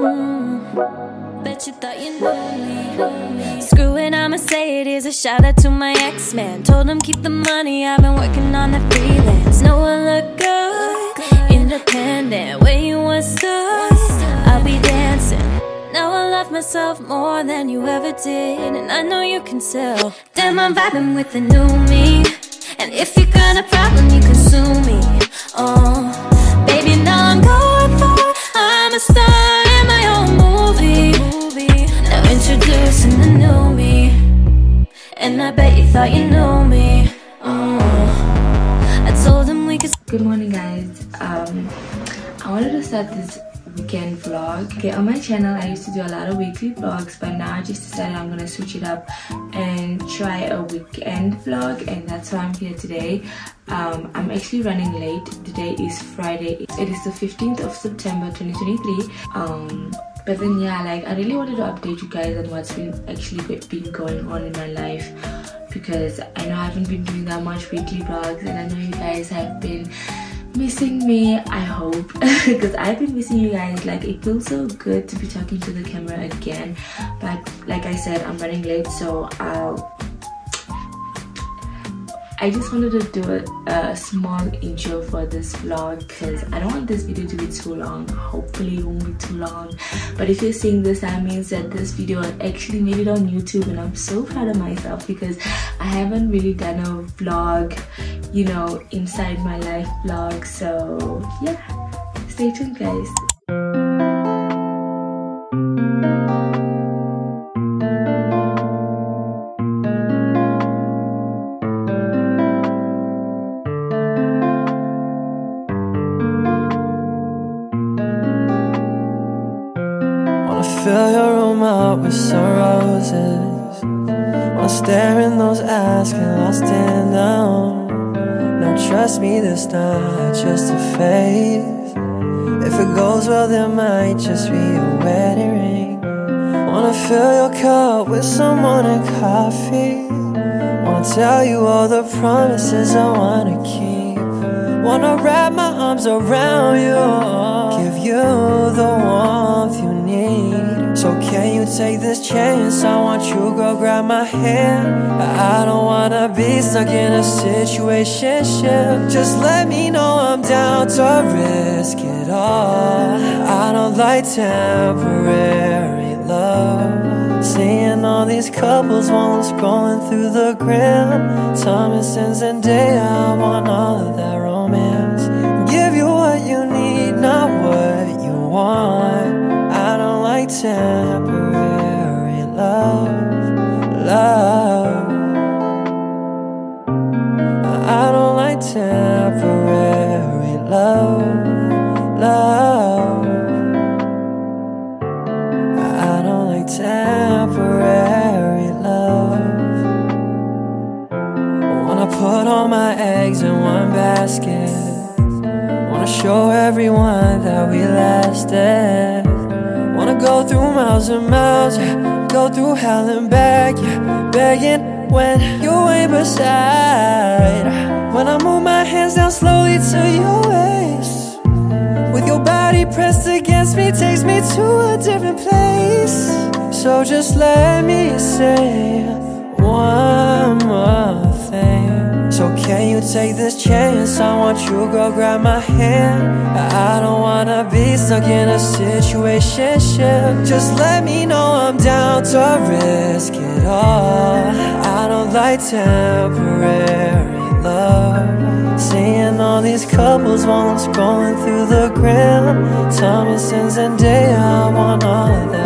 Mm, bet you thought you knew me. Screw it, I'ma say it is a shout out to my ex man. Told him keep the money, I've been working on the freelance. No one look good, independent. Where you was stood, I'll be dancing. Now I love myself more than you ever did, and I know you can tell. Damn, I'm vibing with the new me. And if you got a problem, you can sue me. Oh, I bet you thought you knew me. Oh, I told him we could. Good morning guys. Um I wanted to start this weekend vlog. Okay, on my channel I used to do a lot of weekly vlogs but now I just decided I'm gonna switch it up and try a weekend vlog and that's why I'm here today. Um, I'm actually running late. Today is Friday. It is the 15th of September 2023. Um, but then yeah, like I really wanted to update you guys on what's been actually been going on in my life. Because I know I haven't been doing that much weekly vlogs and I know you guys have been missing me i hope. Because i've been missing you guys. Like it feels so good to be talking to the camera again. But like i said i'm running late so i'll I just wanted to do a, a small intro for this vlog because I don't want this video to be too long. Hopefully it won't be too long. But if you're seeing this, that means that this video actually made it on YouTube and I'm so proud of myself because I haven't really done a vlog, you know, inside my life vlog. So yeah, stay tuned guys. There might just be a wedding ring. Wanna fill your cup with some morning coffee. Wanna tell you all the promises I wanna keep. Wanna wrap my arms around you, give you the warmth you need. So can you take this chance? I want you, girl, grab my hand. I don't wanna be stuck in a situation. Just let me know I'm down to risk it all. I don't like temporary love. Seeing all these couples while I'm scrolling through the gram. Thomas and Zendaya, I want all of that romance. Miles, yeah. Go through hell and back, yeah. Begging when you ain't beside. When I move my hands down slowly to your waist. With your body pressed against me takes me to a different place So just let me say one more thing So can you take this chance? I want you, girl, grab my hand. I don't wanna be stuck in a situation. Just let me know I'm down to risk it all. I don't like temporary love. Seeing all these couples while I'm scrolling through the gram. Thomas and Zendaya, I want all of that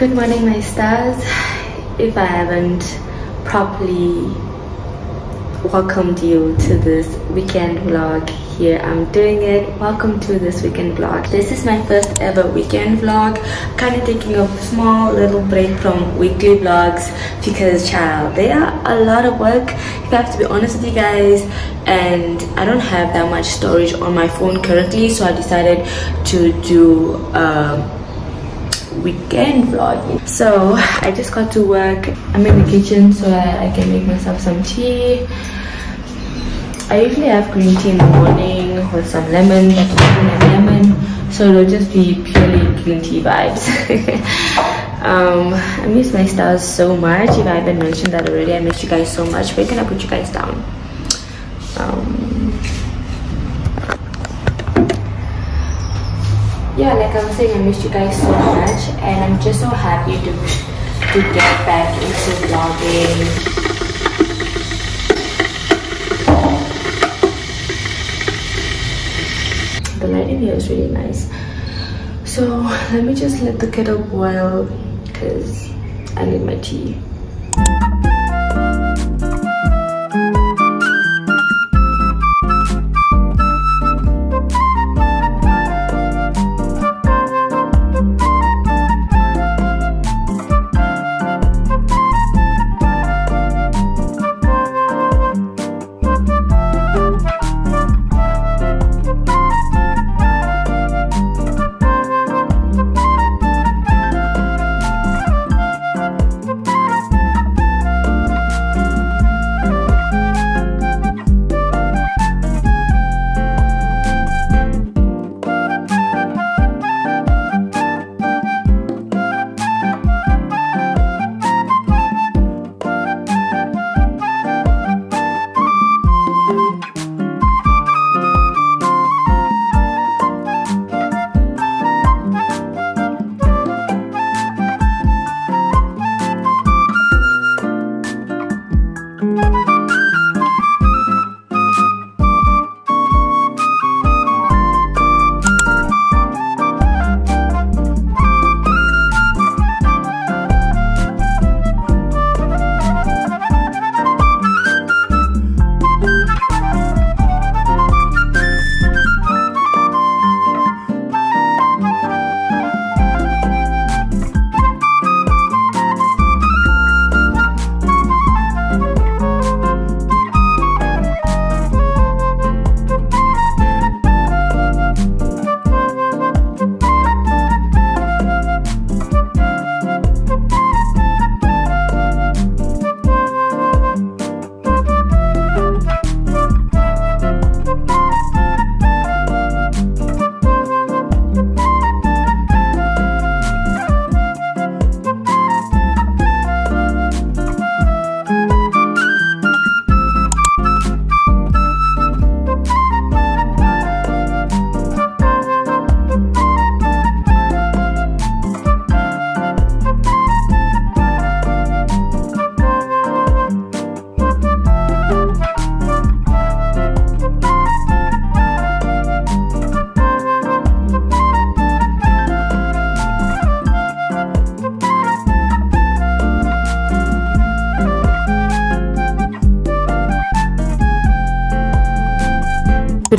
Good morning, my stars. If I haven't properly welcomed you to this weekend vlog here i'm doing it. Welcome to this weekend vlog. This is my first ever weekend vlog. Kind of taking a small little break from weekly vlogs because child they are a lot of work. If i have to be honest with you guys and i don't have that much storage on my phone currently so i decided to do uh, weekend vlogging so i just got to work. I'm in the kitchen so I, I, can make myself some tea. I usually have green tea in the morning with some lemon lemon. So it'll just be purely green tea vibes. Um, i miss my stars so much. If i haven't mentioned that already i miss you guys so much. Where can i put you guys down? Um, yeah like i was saying i missed you guys so much and i'm just so happy to to get back into vlogging. The lighting here is really nice. So let me just let the kettle boil because i need my tea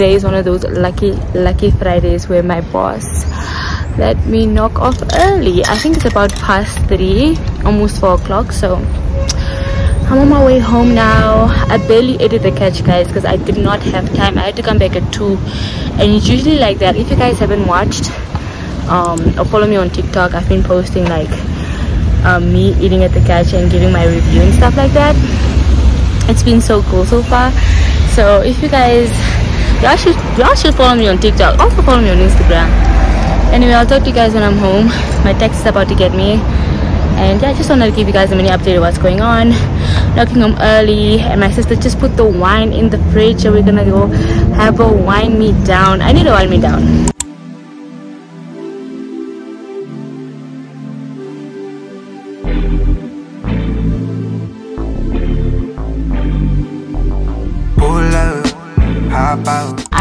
today is one of those lucky lucky fridays where my boss let me knock off early. I think it's about past three almost four o'clock. So i'm on my way home now. I barely ate the catch guys because i did not have time. I had to come back at two. And it's usually like that. If you guys haven't watched um, or follow me on tiktok i've been posting like um, me eating at the catch and giving my review and stuff like that. It's been so cool so far. So if you guys y'all should y'all should follow me on tiktok. Also follow me on instagram. Anyway i'll talk to you guys when i'm home. My text is about to get me. And yeah i just wanted to give you guys a mini update of what's going on. Knocking home early and my sister just put the wine in the fridge so we're gonna go have a wine me down. I need a wine me down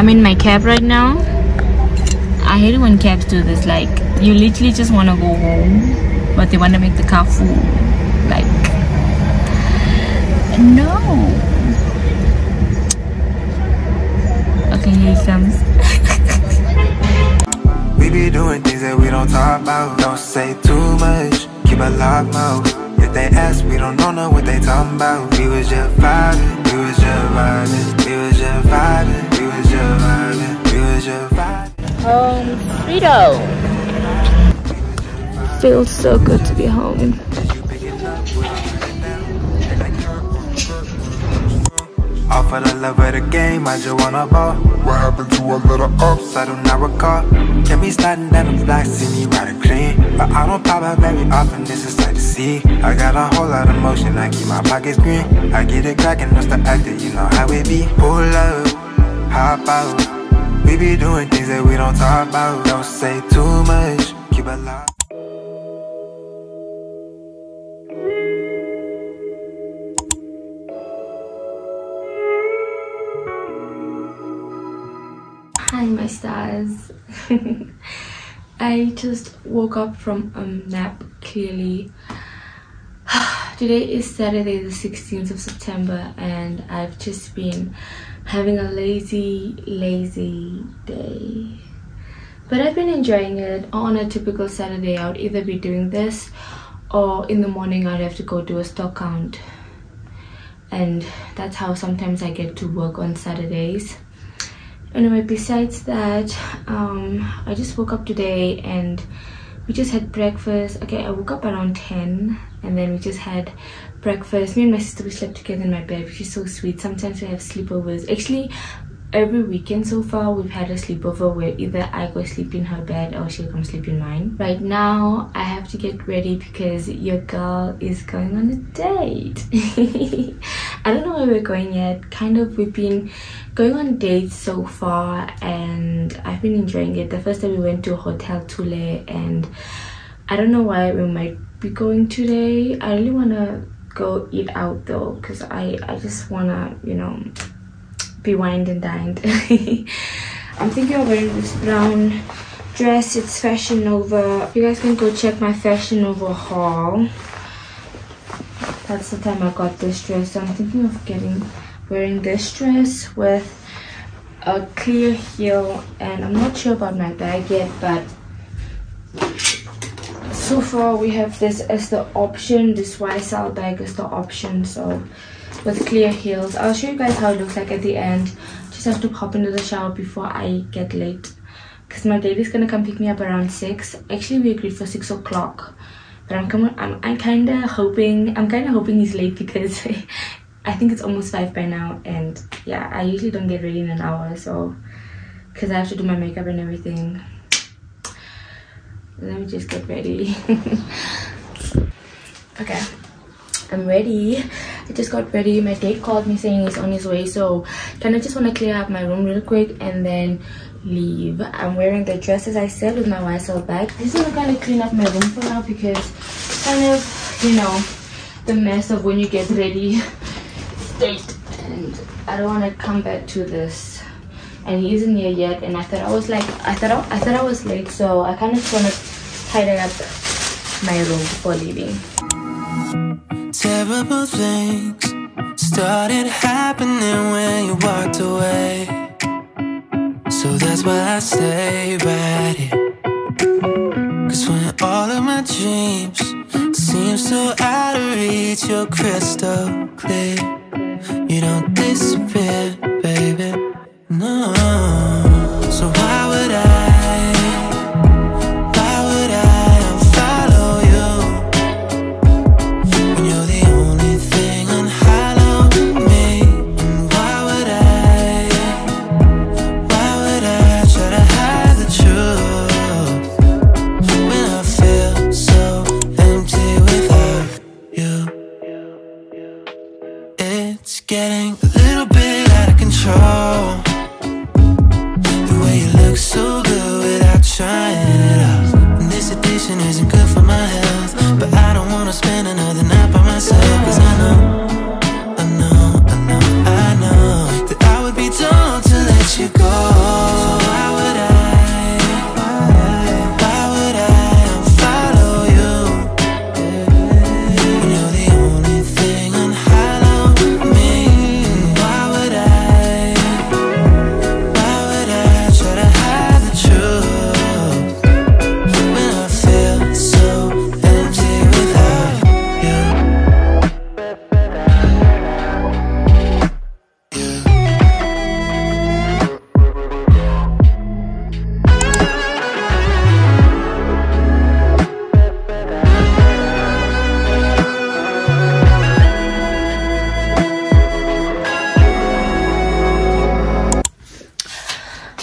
I'm in my cab right now. I hate it when cabs do this. Like, you literally just want to go home, but they want to make the car full like no okay here he comes We be doing things that we don't talk about. Don't say too much, keep a lock mouth. If they ask, we don't know know what they talking about. We was just vibing, we was just vibing, we was just vibing, home Frito feels so good to be home All for the love of the game, I just wanna ball. What happened to a little ups? I do not recall. Can be sliding down the block, see me riding clean. But I don't pop out very often, this is like to see. I got a whole lot of motion, I keep my pockets green. I get it cracking, what's the actor, you know how it be. Pull up, hop out. We be doing things that we don't talk about. Don't say too much, keep a lock. Hi, my stars. I just woke up from a nap clearly. Today is Saturday, the 16th of September, and I've just been having a lazy, lazy day. But I've been enjoying it. On a typical Saturday, I would either be doing this or in the morning I'd have to go do a stock count. And that's how sometimes I get to work on Saturdays anyway besides that um i just woke up today and we just had breakfast okay i woke up around 10 and then we just had breakfast. Me and my sister we slept together in my bed which is so sweet. Sometimes we have sleepovers. Actually every weekend so far we've had a sleepover where either i go sleep in her bed or she'll come sleep in mine. Right now i have to get ready because your girl is going on a date. I don't know where we're going yet. Kind of we've been going on dates so far and i've been enjoying it. The first time we went to hotel Thule and i don't know why we might be going today. I really want to go eat out though because i i just want to you know be wined and dined. I'm thinking of wearing this brown dress. It's Fashion Nova. You guys can go check my Fashion Nova haul. That's the time I got this dress. So I'm thinking of getting wearing this dress with a clear heel and I'm not sure about my bag yet but so far we have this as the option. This YSL bag is the option. So with clear heels i'll show you guys how it looks like at the end. Just have to hop into the shower before i get late because my date is gonna come pick me up around six. Actually we agreed for six o'clock. But i'm coming i'm, I'm kind of hoping i'm kind of hoping he's late because i think it's almost five by now. And yeah i usually don't get ready in an hour so because i have to do my makeup and everything let me just get ready. Okay. I'm ready. I just got ready. My date called me saying he's on his way so kind of just want to clear up my room real quick and then leave? I'm wearing the dress as i said with my ysl bag. This is gonna kind of clean up my room for now because kind of you know the mess of when you get ready state. And i don't want to come back to this. And he isn't here yet. And i thought i was like i thought i, I thought i was late so i kind of just want to tidy up my room before leaving Terrible things started happening when you walked away. So that's why I stay right here. Cause when all of my dreams seem so out of reach, you're crystal clear. You don't disappear, baby. No.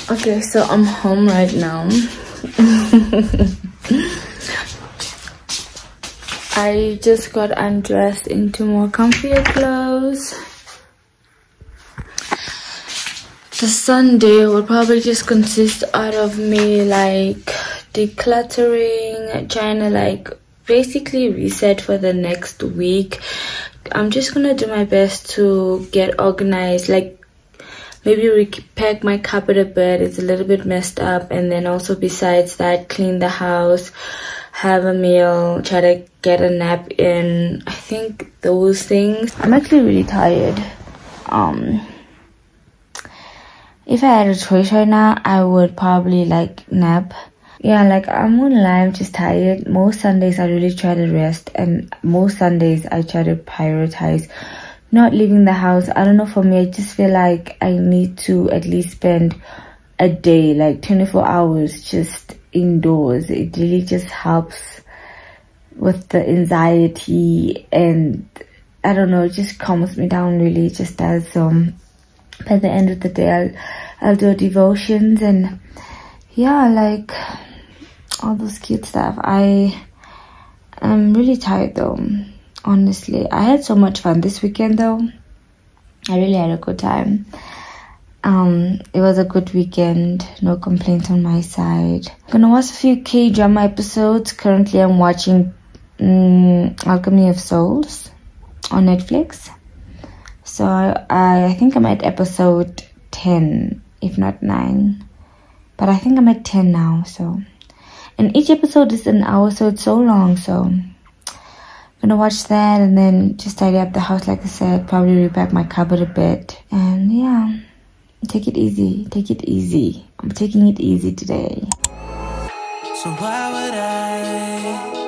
Okay, so I'm home right now. I just got undressed into more comfier clothes. The Sunday will probably just consist out of me like decluttering, trying to like basically reset for the next week. I'm just gonna do my best to get organized, like maybe repack my cupboard a bit it's a little bit messed up and then also besides that clean the house have a meal try to get a nap in i think those things. I'm actually really tired. Um if i had a choice right now i would probably like nap. Yeah like i'm gonna lie i'm just tired. Most sundays i really try to rest and most sundays i try to prioritize not leaving the house i don't know for me i just feel like i need to at least spend a day like 24 hours just indoors. It really just helps with the anxiety and i don't know it just calms me down really it just does um, by the end of the day i'll i'll do devotions and yeah like all those cute stuff. I i'm really tired though honestly i had so much fun this weekend though. I really had a good time. Um it was a good weekend. No complaints on my side. I'm gonna watch a few k drama episodes. Currently i'm watching um, alchemy of souls on netflix. So I, I think i'm at episode 10 if not 9 but i think i'm at 10 now so. And each episode is an hour so it's so long so gonna watch that and then just tidy up the house like I said probably repack my cupboard a bit. And yeah take it easy take it easy. I'm taking it easy today. So why would I